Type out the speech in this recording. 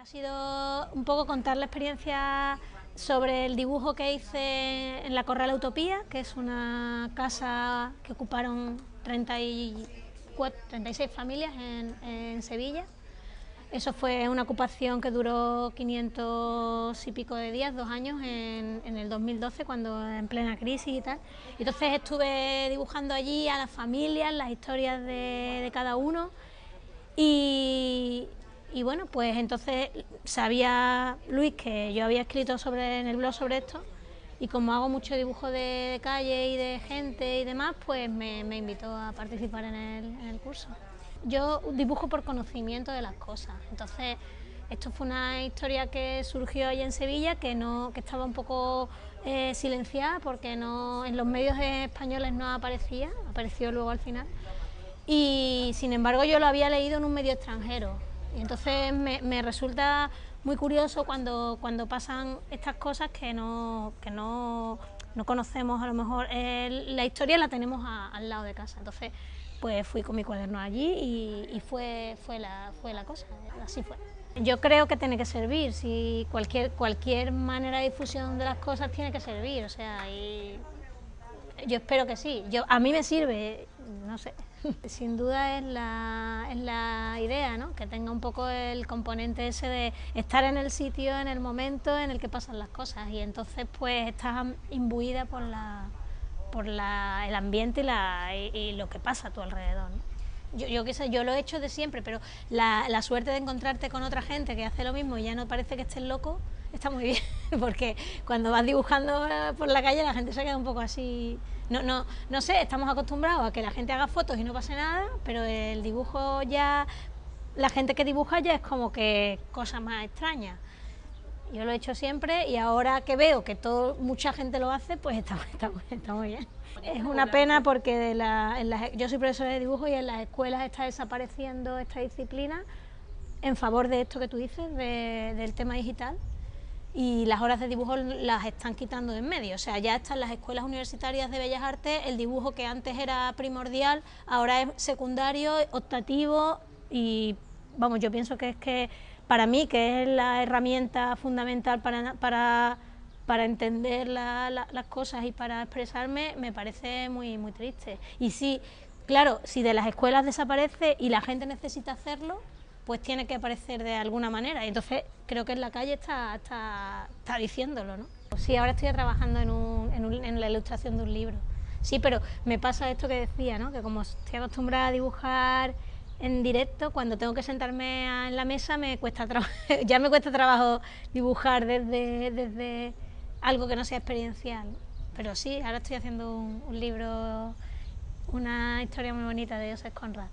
Ha sido un poco contar la experiencia sobre el dibujo que hice en la Corral Utopía, que es una casa que ocuparon 36 familias en, Sevilla. Eso fue una ocupación que duró 500 y pico de días, dos años, en, el 2012, cuando en plena crisis y tal. Entonces estuve dibujando allí a las familias, las historias de, de cada uno y, y bueno, pues entonces sabía Luis que yo había escrito sobre en el blog sobre esto y como hago mucho dibujo de, calle y de gente y demás, pues me, invitó a participar en el, curso. Yo dibujo por conocimiento de las cosas, entonces esto fue una historia que surgió allí en Sevilla que no que estaba un poco eh, silenciada porque no en los medios españoles no aparecía, apareció luego al final. Y sin embargo yo lo había leído en un medio extranjero, entonces me, resulta muy curioso cuando, cuando pasan estas cosas que no, que no, no conocemos, a lo mejor la historia la tenemos al lado de casa. Entonces, pues fui con mi cuaderno allí y, fue, fue, la, fue la cosa, así fue. Yo creo que tiene que servir, si cualquier, cualquier manera de difusión de las cosas tiene que servir, o sea, y yo espero que sí. Yo, a mí me sirve, no sé. Sin duda es la, es la idea, ¿no? que tenga un poco el componente ese de estar en el sitio, en el momento en el que pasan las cosas y entonces pues estás imbuida por, la, por la, el ambiente y, la, y, lo que pasa a tu alrededor. Yo, yo, qué sé, yo lo he hecho de siempre, pero la, la suerte de encontrarte con otra gente que hace lo mismo y ya no parece que estés loco, está muy bien, porque cuando vas dibujando eh, por la calle la gente se queda un poco así. No, no, no sé, estamos acostumbrados a que la gente haga fotos y no pase nada, pero el dibujo ya, la gente que dibuja ya es como que cosa más extraña. Yo lo he hecho siempre y ahora que veo que todo, mucha gente lo hace, pues está, está, está muy bien. Es una pena porque de la, yo soy profesora de dibujo y en las escuelas está desapareciendo esta disciplina en favor de esto que tú dices, del tema digital y las horas de dibujo las están quitando de en medio. O sea, ya están las escuelas universitarias de Bellas Artes, el dibujo que antes era primordial, ahora es secundario, optativo y vamos, yo pienso que es que para mí, que es la herramienta fundamental para, para, para entender las cosas y para expresarme, me parece muy, muy triste. Y sí, claro, si de las escuelas desaparece y la gente necesita hacerlo, pues tiene que aparecer de alguna manera. Y entonces creo que en la calle está, está, está diciéndolo, ¿no? Sí, ahora estoy trabajando en, un, en, en, la ilustración de un libro. Sí, pero me pasa esto que decía, ¿no? Que como estoy acostumbrada a dibujar en directo, cuando tengo que sentarme en la mesa me cuesta ya me cuesta trabajo dibujar desde, desde algo que no sea experiencial. Pero sí, ahora estoy haciendo un, un libro, una historia muy bonita de José Conrad.